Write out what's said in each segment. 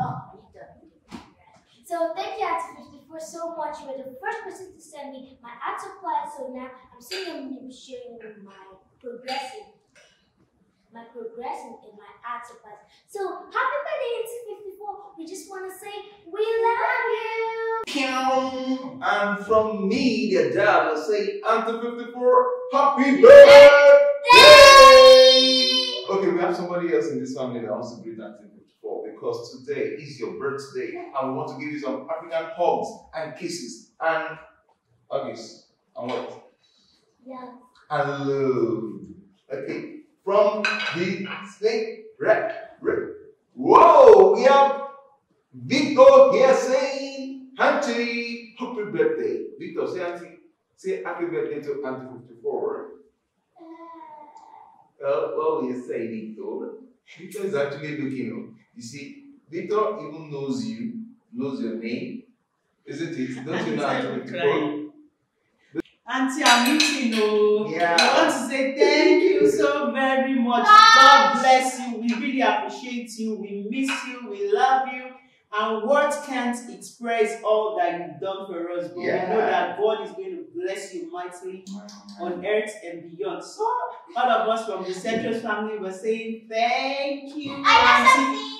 Oh, you done. So thank you, Auntie 54, so much. You were the first person to send me my art supplies. So now I'm sitting and showing you my progressing, my progressing in my art supplies. So happy birthday, Auntie 54. We just want to say we love you. And from me, their dad will say, Auntie 54, happy birthday! Okay, we have somebody else in this family that wants to greet Auntie 54 because today is your birthday and we want to give you some African hugs and kisses and huggies and what? Yeah. And love. Okay, from the snake, right, right. Whoa, we have Victor here saying, Auntie, happy birthday. Victor, say Auntie, say happy birthday to Auntie 54. Uh, Uh, what will you say, Victor? Victor is actually looking up. You see, Victor even knows you, knows your name. Isn't it? Don't you know Auntie 54? Auntie, I'm meeting you. Oh. Yeah. I want to say thank you so very much. God bless you. We really appreciate you. We miss you. We love you. And words can't express all that you've done for us. But Yeah. we know that God is going to bless you mightily on earth and beyond. So, all of us from the Setros family were saying thank you, I got Auntie.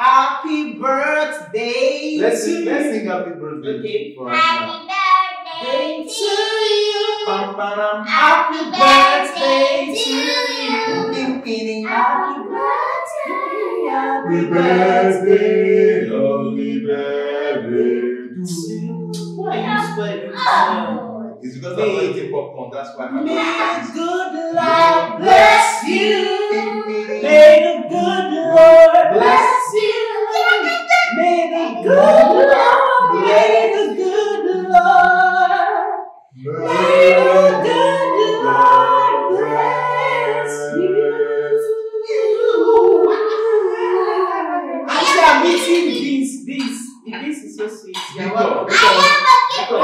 Something. Happy birthday Let's sing, let's you. sing happy birthday Okay. for. Happy birthday To to you. Pam, pam, Happy birthday to you. Ding, ding, ding. Happy birthday. Happy birthday. happy birthday Why are you spoiling? Oh. It's because I'm May- eating popcorn, that's why my May good Lord bless you. So sweet. You're Victor, welcome. Victor,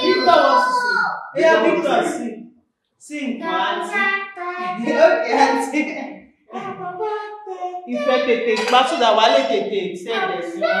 Victor, wants to sing. Yeah, Victor sing. Sing, Da, man. da, da, Okay, auntie. Ìfẹ́ tètè pa so that wàá lè tètè send ẹ̀ sí wọn.